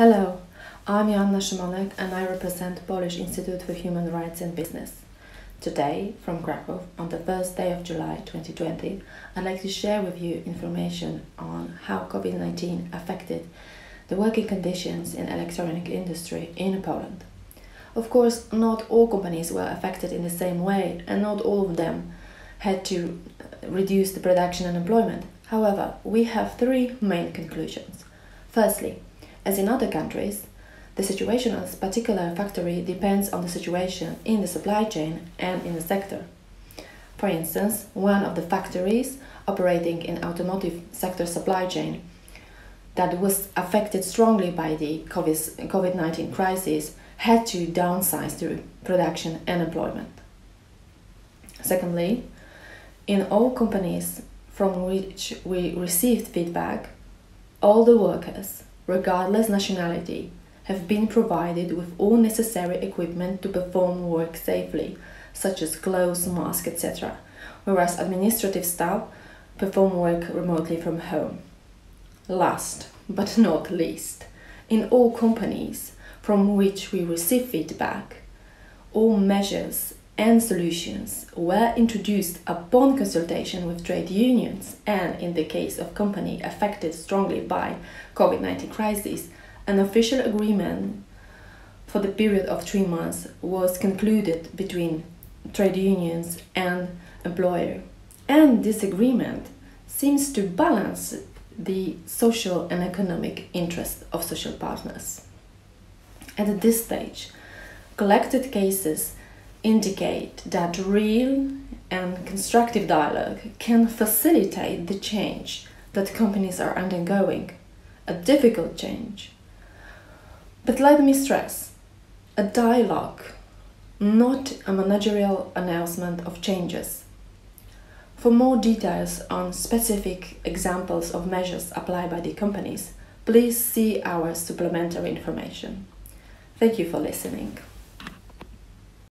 Hello, I'm Joanna Szymonek and I represent Polish Institute for Human Rights and Business. Today, from Krakow, on the first day of July 2020, I'd like to share with you information on how COVID-19 affected the working conditions in electronic industry in Poland. Of course, not all companies were affected in the same way and not all of them had to reduce the production and employment. However, we have three main conclusions. Firstly, as in other countries, the situation of a particular factory depends on the situation in the supply chain and in the sector. For instance, one of the factories operating in automotive sector supply chain that was affected strongly by the COVID-19 crisis had to downsize the production and employment. Secondly, in all companies from which we received feedback, all the workers regardless nationality, have been provided with all necessary equipment to perform work safely, such as gloves, masks, etc., whereas administrative staff perform work remotely from home. Last but not least, in all companies from which we receive feedback, all measures and solutions were introduced upon consultation with trade unions and in the case of company affected strongly by COVID-19 crisis, an official agreement for the period of three months was concluded between trade unions and employer. And this agreement seems to balance the social and economic interests of social partners. At this stage, collected cases indicate that real and constructive dialogue can facilitate the change that companies are undergoing, a difficult change. But let me stress, a dialogue, not a managerial announcement of changes. For more details on specific examples of measures applied by the companies, please see our supplementary information. Thank you for listening.